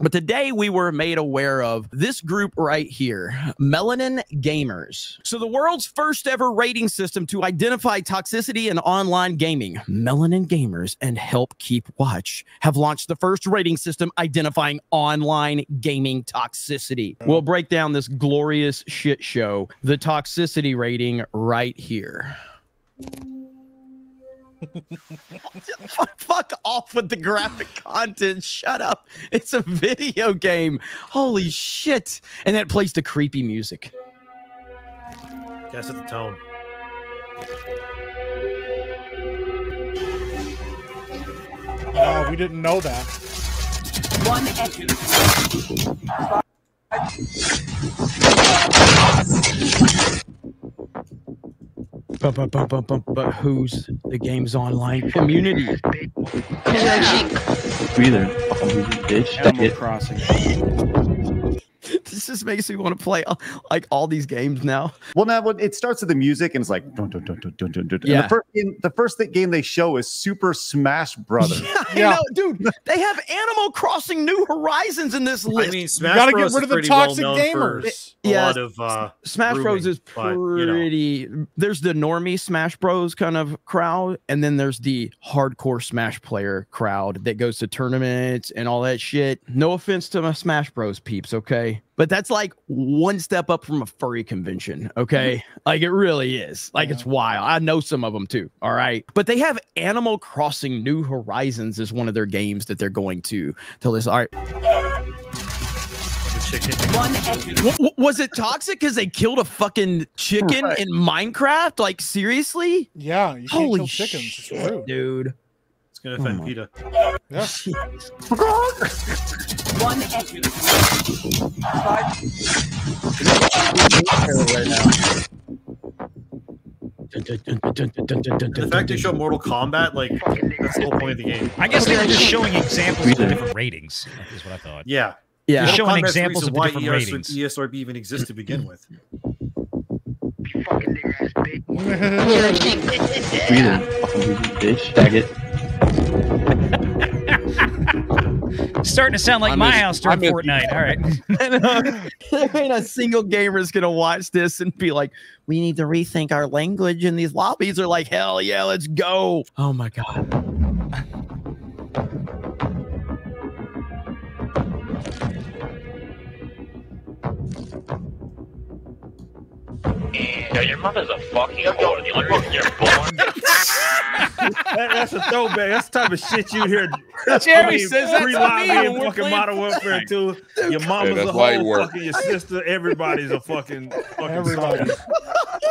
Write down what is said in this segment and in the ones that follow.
But today we were made aware of this group right here, Melanin Gamers. So the world's first ever rating system to identify toxicity in online gaming, Melanin Gamers and Help Keep Watch have launched the first rating system identifying online gaming toxicity. We'll break down this glorious shit show, the toxicity rating right here. Fuck, fuck off with the graphic content. Shut up. It's a video game. Holy shit. And then it plays the creepy music. Guess at the tone. Oh, we didn't know that. One But, but, but, but, but, but who's the game's online community? Breather. Bitch. Animal Crossing. This just makes me want to play uh, like all these games now. Well, now when it starts with the music and it's like dun, dun, dun, dun, dun, dun, dun. And the first game, the first thing- game they show is Super Smash Brothers. I Yeah. know, dude. They have Animal Crossing New Horizons in this list. I mean, Smash gotta get rid of the toxic well known for gamers. A Yeah, lot of uh, Smash Bros grooming, is but, you know. pretty. There's the normie Smash Bros kind of crowd, and then there's the hardcore Smash player crowd that goes to tournaments and all that shit. No offense to my Smash Bros peeps, okay, but that's like one step up from a furry convention, okay? Mm-hmm. like it really is. Like it's wild. I know some of them too. All right, but they have Animal Crossing New Horizons as one of their games that they're going to tell this. All right, One enemy. W- w- was it toxic because they killed a fucking chicken Right. in Minecraft? Like seriously, Yeah, you can't holy kill chickens. It's shit, dude. It's gonna offend Oh PETA. Yeah. One enemy. The fact they show Mortal Kombat, like that's the whole point of the game. I guess they were just showing examples of the different ratings. Is what I thought. Yeah. Yeah, They're showing Kombat's examples of the why different ES ratings. ESRB even exists to begin with. Breather. Bitch. Faggot. Starting to sound like I my miss- house during I miss- Fortnite. All right. There ain't a single gamer is gonna watch this and be like, "We need to rethink our language in these lobbies." Are like, "Hell yeah, let's go!" Oh my god. Yeah, your mother's a fucking whore. The only reason you're born. That, that's a throwback. That's the type of shit you hear. Jeremy says that to pre-live me when we're fucking Modern Warfare 2. Your mama's that's a whole fucking your sister. Everybody's a fucking fucking Everybody.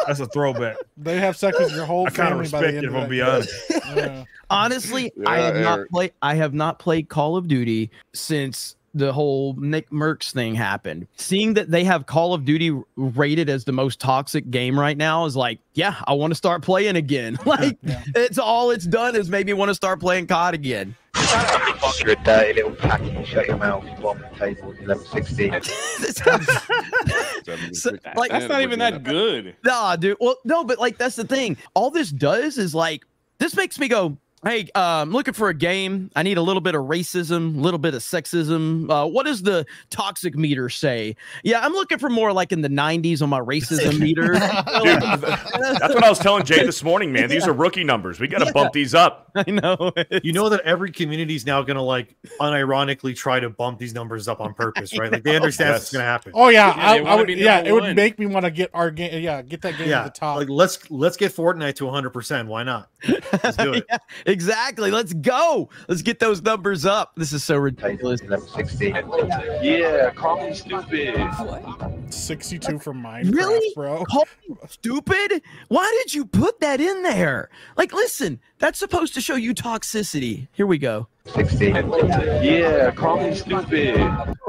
That's a throwback. They have sex with your whole I kind of family by the respect it if I'm it. be honest. Yeah. Honestly, I Yeah, have not played. I have not played Call of Duty since the whole Nickmercs thing happened. Seeing that they have Call of Duty rated as the most toxic game right now is like, yeah, I want to start playing again. Like, Yeah. it's all it's done is maybe want to start playing COD again. You're a dirty little packy. Shut your mouth. You bomb the table. Level 16. So, like, That's not even that good. Nah, dude. Well, no, but like that's the thing. All this does is like this makes me go, hey, uh, I'm looking for a game. I need a little bit of racism, a little bit of sexism. Uh, what does the toxic meter say? Yeah, I'm looking for more like in the 90s on my racism meter. Dude, that's what I was telling Jay this morning, man. These are rookie numbers. We got to Yeah. bump these up. I know. You know that every community is now gonna like unironically try to bump these numbers up on purpose, right? Like they understand Yes. it's gonna happen. Oh yeah, Yeah, I, they I would. Yeah, number it would make me want to get our game. Yeah, get that game yeah, to the top. like let's let's get Fortnite to 100. percent Why not? Let's do it. Yeah, exactly. Let's go. Let's get those numbers up. This is so ridiculous. Level 16. Yeah, call me stupid. Sixty-two for Minecraft, Really? bro. Call me stupid? Why did you put that in there? Like, listen, that's supposed to show you toxicity. Here we go. 16. Yeah, call me stupid.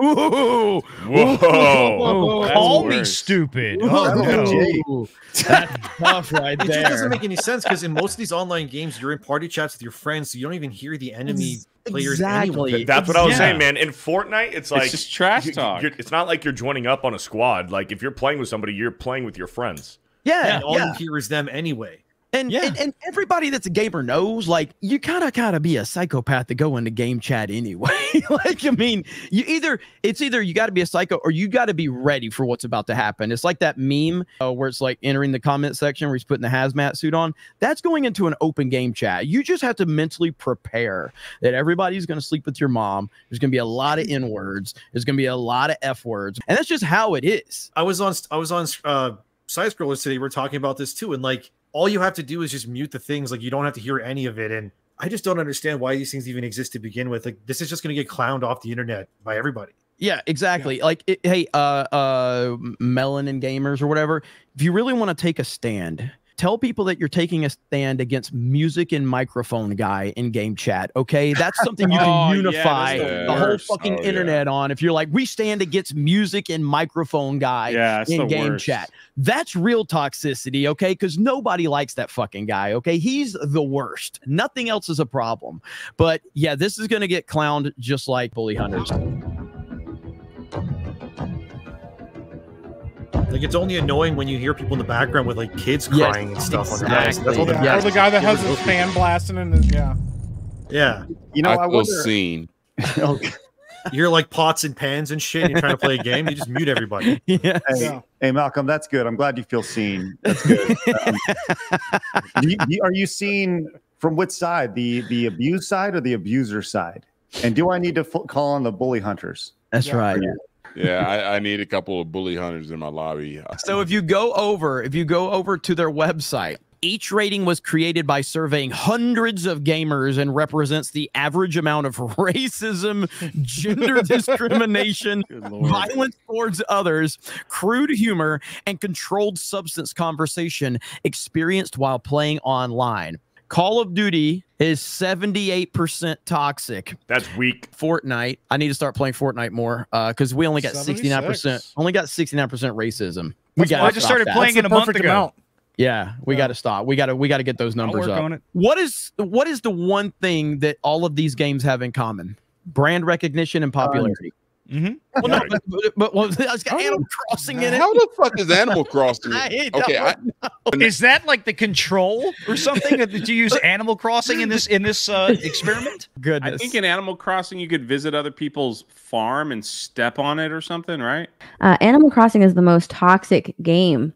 Ooh. Whoa. That's call me stupid. Ooh. Oh, no. That's tough right It just doesn't make any sense because in most of these online games, you're in party chats with your friends, so you don't even hear the enemy players Exactly. anyway. That's what I was Yeah. saying, man. In Fortnite, it's like just trash you- talk. you're- it's not like you're joining up on a squad. Like if you're playing with somebody, you're playing with your friends. Yeah, And all yeah. you hear is them anyway. And, Yeah. and and everybody that's a gamer knows, like, you kind of gotta be a psychopath to go into game chat anyway. like, I mean, you either it's either you gotta be a psycho or you gotta be ready for what's about to happen. It's like that meme uh, where it's like entering the comment section where he's putting the hazmat suit on. That's going into an open game chat. You just have to mentally prepare that everybody's gonna sleep with your mom. There's gonna be a lot of N words. There's gonna be a lot of F words, and that's just how it is. I was on I was on uh side scrollers today. We're talking about this too, and like all you have to do is just mute the things. Like you don't have to hear any of it. And I just don't understand why these things even exist to begin with. Like this is just going to get clowned off the internet by everybody. Yeah, exactly. Like, it, hey, uh, uh, melanin gamers or whatever. If you really want to take a stand, tell people that you're taking a stand against music and microphone guy in game chat. Okay, that's something you Oh, can yeah, unify that's the the, whole fucking Oh, yeah. internet on. If you're like, we stand against music and microphone guy Yeah, in game worst. chat. That's real toxicity, okay? Because nobody likes that fucking guy, okay? He's the worst. Nothing else is a problem. But yeah, this is going to get clowned just like bully hunters. Like it's only annoying when you hear people in the background with like kids Yes, crying and stuff on their backs. That's all that Yeah. Or the guy that has his fan blasting in his yeah. Yeah, You know, I, I feel wonder. seen. You hear like pots and pans and shit. And you're trying to play a game. You just mute everybody. yeah. Hey, Yeah. hey, Malcolm, that's good. I'm glad you feel seen. That's good. Um, do you- do you- are you seen from which side? The the abused side or the abuser side? And do I need to f- call on the bully hunters? That's Yeah. right. Yeah, I, I need a couple of bully hunters in my lobby. So if you go over, if you go over to their website, each rating was created by surveying hundreds of gamers and represents the average amount of racism, gender discrimination, violence towards others, crude humor, and controlled substance conversation experienced while playing online. Call of Duty is 78% toxic. That's weak. Fortnite. I need to start playing Fortnite more uh, because we only got 69%. Only got 69% racism. We got I just started that. playing That's it a month ago. amount. Yeah, we Yeah. got to stop. We got to we got to get those I'll numbers work up. on it. What is what is the one thing that all of these games have in common? Brand recognition and uh, popularity. Mhm. well, no, but, but, but well, it's got Animal Crossing in it. How the fuck is Animal Crossing? I hate okay, that I, Is that like the control or something? Did you use Animal Crossing in this in this uh, experiment? Goodness. I think in Animal Crossing you could visit other people's farm and step on it or something, right? Uh, Animal Crossing is the most toxic game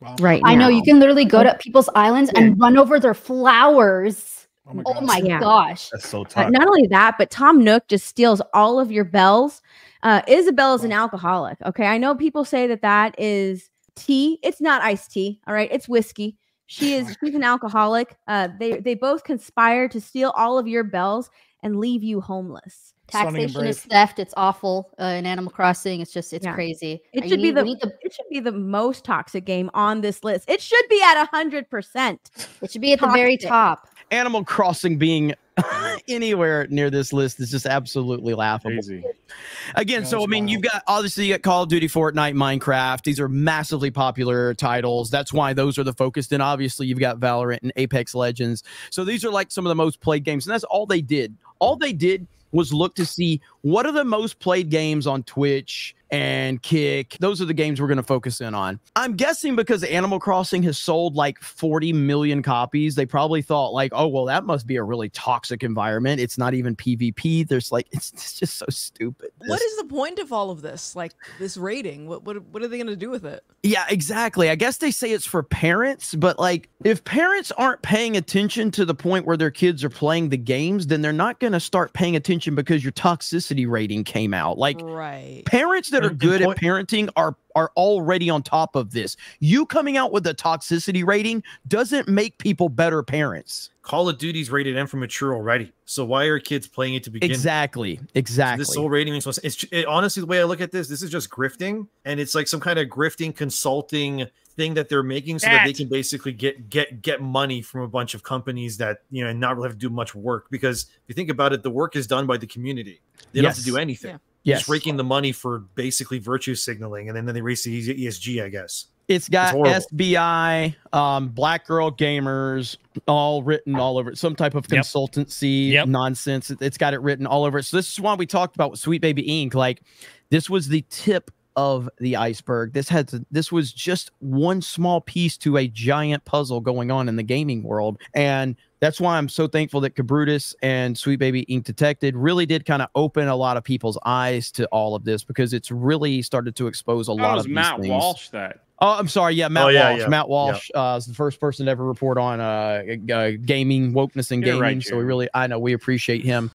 Wow. right I know you can literally go to people's islands and run over their flowers. Oh my Oh my Yeah. gosh. That's so Uh, tough. not only that, but Tom Nook just steals all of your bells. Uh, Isabel is an alcoholic. Okay, I know people say that that is tea. It's not iced tea. All right, it's whiskey. She is. She's an alcoholic. Uh, they they both conspire to steal all of your bells and leave you homeless. Taxation is theft. It's awful uh, in Animal Crossing. It's just, it's Yeah. crazy. It Uh, should you be the need to- it should be the most toxic game on this list. It should be at hundred percent. It should be at the very top. Animal Crossing being anywhere near this list is just absolutely laughable. Crazy. Again, Yeah, so I mean, wild. you've got obviously you got Call of Duty, Fortnite, Minecraft. These are massively popular titles. That's why those are the focus. And obviously, you've got Valorant and Apex Legends. So these are like some of the most played games, and that's all they did. All they did was look to see what are the most played games on Twitch and Kick. Those are the games we're going to focus in on. I'm guessing because Animal Crossing has sold like 40 million copies, they probably thought like, oh well, that must be a really toxic environment. It's not even PvP. There's like, it's, it's just so stupid. What is the point of all of this? Like this rating? What what what are they going to do with it? Yeah, exactly. I guess they say it's for parents, but like if parents aren't paying attention to the point where their kids are playing the games, then they're not going to start paying attention because your toxicity rating came out. Like right. parents that are And- and good at parenting are are already on top of this. You coming out with a toxicity rating doesn't make people better parents. Call of Duty's rated M for mature already. So why are kids playing it to begin? with? Exactly. So Exactly. This whole rating makes no sense. It's it, honestly the way I look at this. This is just grifting, and it's like some kind of grifting consulting thing that they're making so that they can basically get get get money from a bunch of companies that you know and not really have to do much work. Because if you think about it, the work is done by the community. They don't have to do anything. Yeah. They're yes. Just raking the money for basically virtue signaling, and then, then they raise the ESG, I guess. It's got horrible. SBI, um, Black Girl Gamers, all written all over it. Some type of consultancy Yep. nonsense. It- It's got it written all over it. So this is why we talked about with Sweet Baby Inc. Like this was the tip of the iceberg. This had to, this was just one small piece to a giant puzzle going on in the gaming world, and that's why I'm so thankful that Kabrutus and Sweet Baby Inc Detected really did kind of open a lot of people's eyes to all of this because it's really started to expose a That lot was of these Matt things. Walsh. That Oh, I'm sorry. Yeah, Matt Oh, yeah, Walsh. yeah. Matt Walsh uh, is the first person to ever report on uh, uh, gaming wokeness and You're gaming. right, so we really, I know we appreciate him.